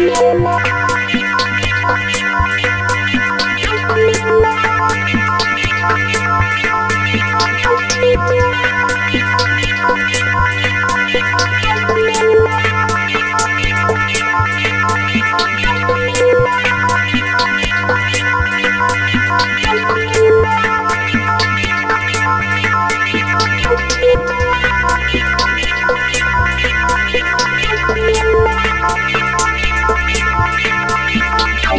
Thank you.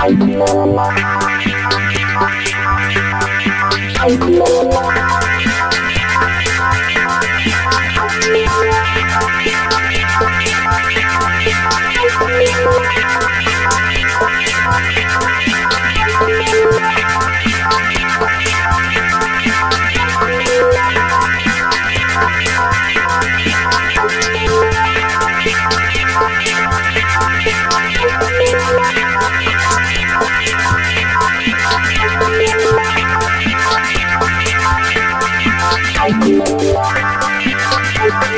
太陽の